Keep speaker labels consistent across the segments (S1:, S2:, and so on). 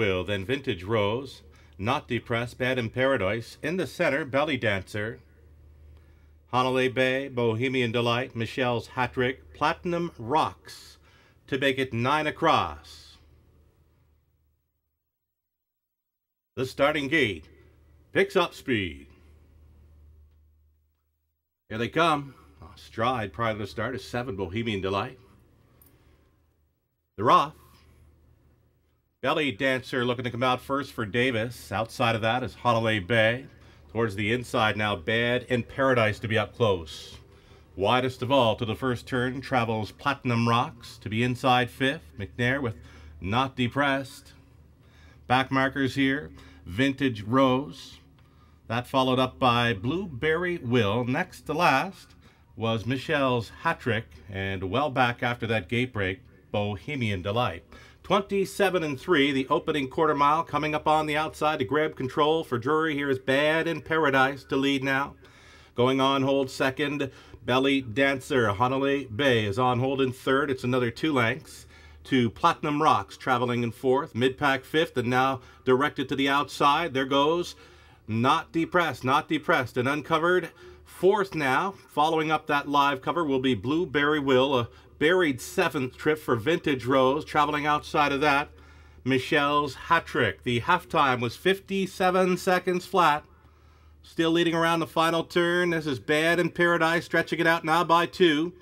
S1: Will, then Vintage Rose, Not Depressed, Bad in Paradise, in the center, Belly Dancer, Hanalei Bay, Bohemian Delight, Michelle's Hat Trick, Platinum Rocks, to make it nine across. The starting gate picks up speed. Here they come. Stride prior to the start is seven Bohemian Delight. They're off. Belly Dancer looking to come out first for Davis. Outside of that is Hanalei Bay. Towards the inside now, Bad in Paradise to be up close. Widest of all to the first turn travels Platinum Rocks to be inside fifth. McNair with Not Depressed. Back markers here, Vintage Rose. That followed up by Blueberry Will. Next to last was Michelle's Hat Trick, and well back after that gate break, Bohemian Delight. 27 and 3, the opening quarter mile coming up on the outside to grab control for Drury. Here is Bad in Paradise to lead now. Going on hold second, Belly Dancer. Hanalei Bay is on hold in third. It's another two lengths to Platinum Rocks traveling in fourth. Mid-pack fifth and now directed to the outside. There goes Not Depressed, Not Depressed and Uncovered. Fourth now, following up that live cover will be Blueberry Will, a buried seventh trip for Vintage Rose. Traveling outside of that, Michelle's hat trick. The halftime was 57 seconds flat. Still leading around the final turn. This is Bad in Paradise, stretching it out now by two.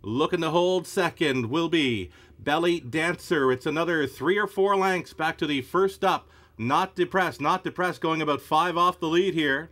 S1: Looking to hold second will be Belly Dancer. It's another three or four lengths back to the first up. Not depressed, not depressed, going about five off the lead here.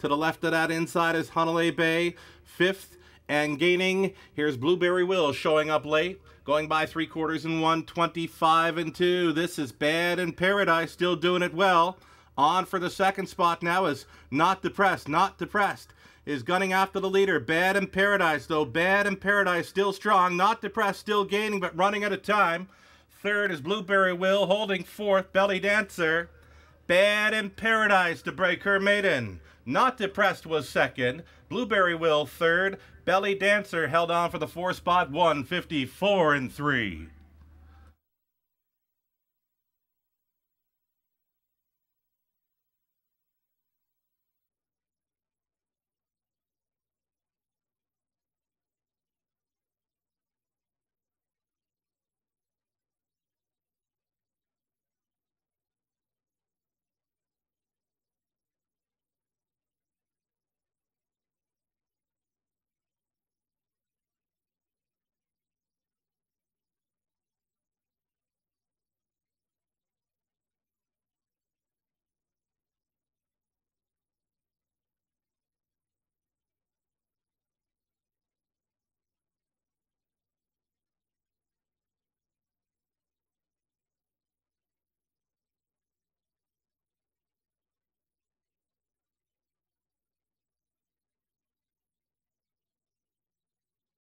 S1: To the left of that inside is Hanalei Bay. Fifth and gaining. Here's Blueberry Will showing up late. Going by three quarters and one, 25 and two. This is Bad in Paradise, still doing it well. On for the second spot now is Not Depressed, Not Depressed is gunning after the leader. Bad in Paradise, though. Bad in Paradise, still strong. Not Depressed, still gaining, but running out of time. Third is Blueberry Will, holding fourth. Belly Dancer. Bad in Paradise to break her maiden. Not Depressed was second. Blueberry Will third. Belly Dancer held on for the four spot, 154 and 3.